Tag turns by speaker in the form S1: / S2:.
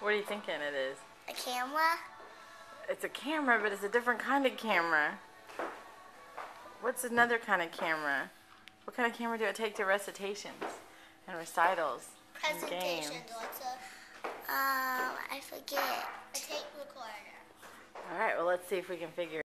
S1: What are you thinking it is?
S2: A camera?
S1: It's a camera, but it's a different kind of camera. What's another kind of camera? What kind of camera do I take to recitations and recitals and games?
S2: Presentations. What's a? Um, I forget. A tape recorder.
S1: All right, well, let's see if we can figure